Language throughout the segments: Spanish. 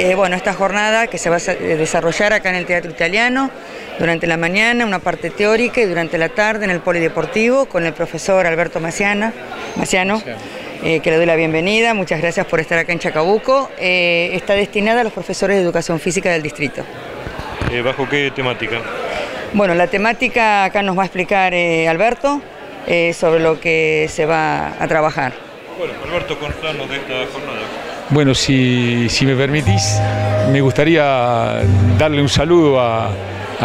eh, bueno, esta jornada que se va a desarrollar acá en el Teatro Italiano durante la mañana, una parte teórica y durante la tarde en el Polideportivo con el profesor Alberto Maciana, Maciano. Eh, que le doy la bienvenida, muchas gracias por estar acá en Chacabuco. Eh, está destinada a los profesores de educación física del distrito. ¿Bajo qué temática? Bueno, la temática acá nos va a explicar Alberto sobre lo que se va a trabajar. Bueno, Alberto, contanos de esta jornada. Bueno, si, me permitís, me gustaría darle un saludo a,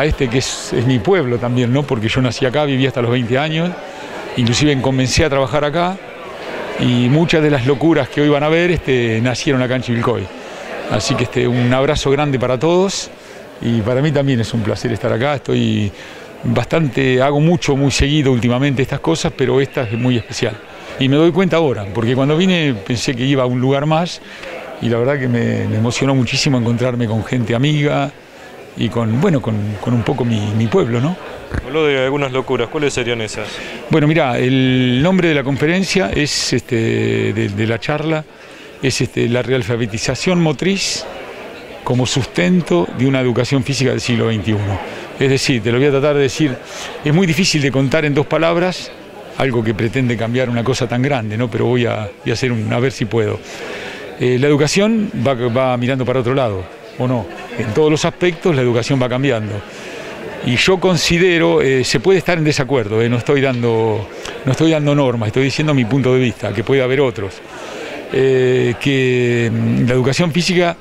este que es, mi pueblo también, ¿no? Porque yo nací acá, viví hasta los 20 años, inclusive comencé a trabajar acá y muchas de las locuras que hoy van a ver este, nacieron acá en Chivilcoy. Así que este, un abrazo grande para todos y para mí también es un placer estar acá. Estoy bastante, hago mucho, muy seguido últimamente estas cosas, pero esta es muy especial. Y me doy cuenta ahora, porque cuando vine pensé que iba a un lugar más y la verdad que me, emocionó muchísimo encontrarme con gente amiga y con, bueno, con, un poco mi, pueblo, ¿no? Habló de algunas locuras, ¿cuáles serían esas? Bueno, mira, el nombre de la conferencia es, este, de, la charla, es este, la realfabetización motriz como sustento de una educación física del siglo XXI. Es decir, te lo voy a tratar de decir, es muy difícil de contar en dos palabras, algo que pretende cambiar una cosa tan grande, ¿no? pero voy a, hacer un, a ver si puedo. Eh, la educación va, mirando para otro lado, ¿o no? En todos los aspectos la educación va cambiando. Y yo considero, eh, se puede estar en desacuerdo, eh, no, estoy dando, no estoy dando normas, estoy diciendo mi punto de vista, que puede haber otros. que mm, la educación física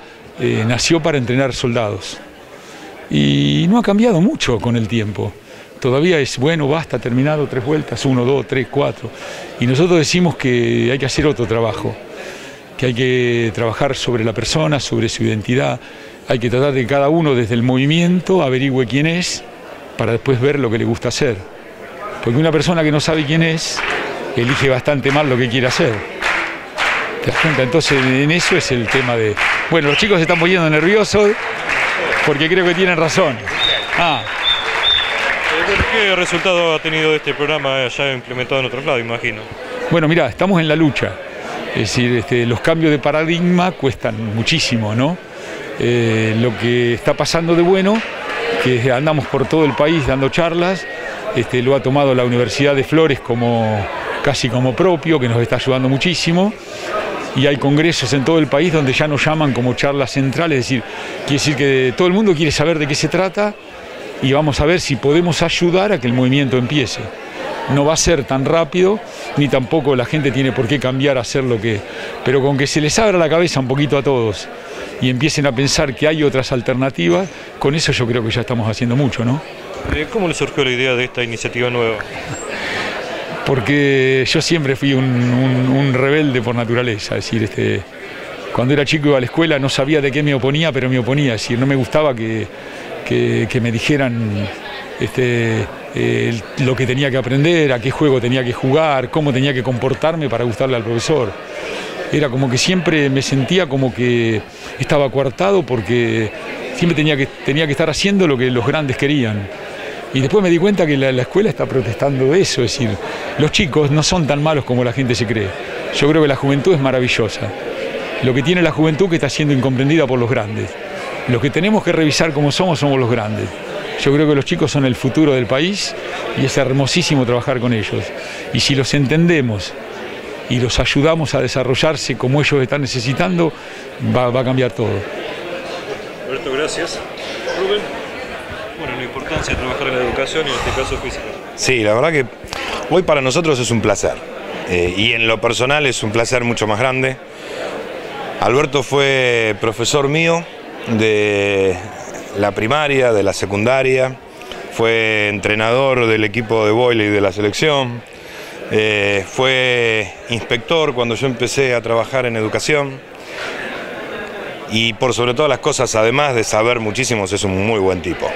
nació para entrenar soldados y no ha cambiado mucho con el tiempo todavía es bueno, basta, terminado, tres vueltas, uno, dos, tres, cuatro. Y nosotros decimos que hay que hacer otro trabajo, que hay que trabajar sobre la persona, sobre su identidad, hay que tratar de que cada uno desde el movimiento averigüe quién es para después ver lo que le gusta hacer. Porque una persona que no sabe quién es, elige bastante mal lo que quiere hacer. ¿Te das cuenta? Entonces en eso es el tema de... Bueno, los chicos se están poniendo nerviosos porque creo que tienen razón. Ah, ¿Qué resultado ha tenido este programa ya implementado en otros lados, imagino? Bueno, mira, estamos en la lucha. Es decir, este, los cambios de paradigma cuestan muchísimo, ¿no? Eh, lo que está pasando de bueno, que andamos por todo el país dando charlas, este, lo ha tomado la Universidad de Flores como casi como propio, que nos está ayudando muchísimo. Y hay congresos en todo el país donde ya nos llaman como charlas centrales, es decir, quiere decir que todo el mundo quiere saber de qué se trata y vamos a ver si podemos ayudar a que el movimiento empiece. No va a ser tan rápido, ni tampoco la gente tiene por qué cambiar a hacer lo que... Pero con que se les abra la cabeza un poquito a todos y empiecen a pensar que hay otras alternativas, con eso yo creo que ya estamos haciendo mucho, ¿no? Eh, ¿Cómo le surgió la idea de esta iniciativa nueva? Porque yo siempre fui un, rebelde por naturaleza, es decir, este, cuando era chico iba a la escuela no sabía de qué me oponía, pero me oponía, es decir, no me gustaba que que, me dijeran este, lo que tenía que aprender, a qué juego tenía que jugar, cómo tenía que comportarme para gustarle al profesor. Era como que siempre me sentía como que estaba coartado porque siempre tenía que, tenía que estar haciendo lo que los grandes querían. Y después me di cuenta que la, la, escuela está protestando de eso, es decir, los chicos no son tan malos como la gente se cree. Yo creo que la juventud es maravillosa. Lo que tiene la juventud que está siendo incomprendida por los grandes. Los que tenemos que revisar cómo somos somos los grandes. Yo creo que los chicos son el futuro del país y es hermosísimo trabajar con ellos. Y si los entendemos y los ayudamos a desarrollarse como ellos están necesitando, va, a cambiar todo. Alberto, gracias. Rubén, bueno, la importancia de trabajar en la educación y en este caso física. Sí, la verdad que hoy para nosotros es un placer. Eh, y en lo personal es un placer mucho más grande. Alberto fue profesor mío de la primaria, de la secundaria, fue entrenador del equipo de boile y de la selección, eh, fue inspector cuando yo empecé a trabajar en educación. Y por sobre todas las cosas, además de saber muchísimos, es un muy buen tipo.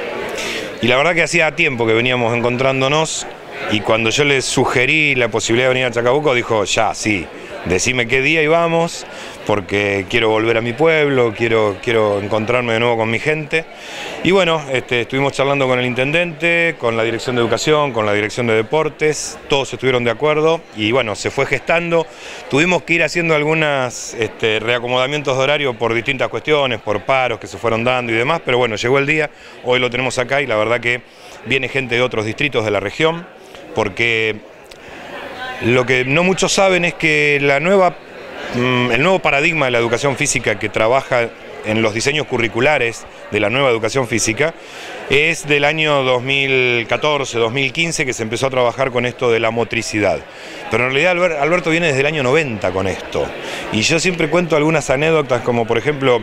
Y la verdad que hacía tiempo que veníamos encontrándonos y cuando yo le sugerí la posibilidad de venir a Chacabuco, dijo, ya, sí, decime qué día íbamos porque quiero volver a mi pueblo, quiero, quiero encontrarme de nuevo con mi gente. Y bueno, este, estuvimos charlando con el intendente, con la dirección de educación, con la dirección de deportes, todos estuvieron de acuerdo y bueno, se fue gestando. Tuvimos que ir haciendo algunos este, reacomodamientos de horario por distintas cuestiones, por paros que se fueron dando y demás, pero bueno, llegó el día, hoy lo tenemos acá y la verdad que viene gente de otros distritos de la región, porque lo que no muchos saben es que la nueva el nuevo paradigma de la educación física que trabaja en los diseños curriculares de la nueva educación física es del año 2014-2015 que se empezó a trabajar con esto de la motricidad. Pero en realidad Alberto viene desde el año 90 con esto. Y yo siempre cuento algunas anécdotas como por ejemplo,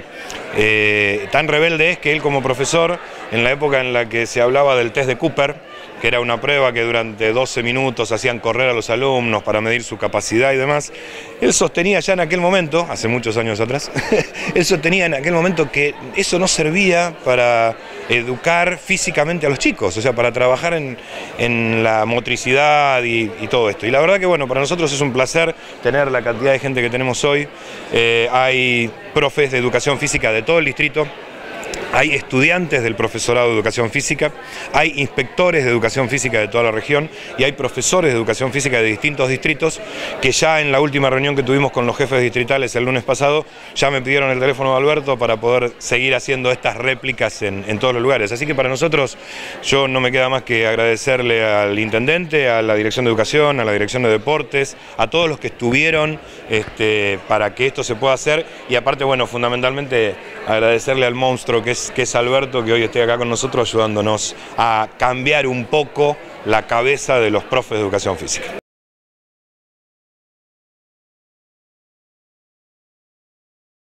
eh, tan rebelde es que él como profesor, en la época en la que se hablaba del test de Cooper, que era una prueba que durante 12 minutos hacían correr a los alumnos para medir su capacidad y demás, él sostenía ya en aquel momento, hace muchos años atrás, él sostenía en aquel momento que eso no servía para educar físicamente a los chicos, o sea, para trabajar en, la motricidad y, todo esto. Y la verdad que bueno, para nosotros es un placer tener la cantidad de gente que tenemos hoy. Eh, hay profes de educación física de todo el distrito, hay estudiantes del profesorado de educación física, hay inspectores de educación física de toda la región y hay profesores de educación física de distintos distritos que ya en la última reunión que tuvimos con los jefes distritales el lunes pasado ya me pidieron el teléfono de Alberto para poder seguir haciendo estas réplicas en, todos los lugares. Así que para nosotros yo no me queda más que agradecerle al intendente, a la dirección de educación, a la dirección de deportes, a todos los que estuvieron este, para que esto se pueda hacer y aparte, bueno, fundamentalmente agradecerle al monstruo que es, que es Alberto, que hoy esté acá con nosotros ayudándonos a cambiar un poco la cabeza de los profes de educación física.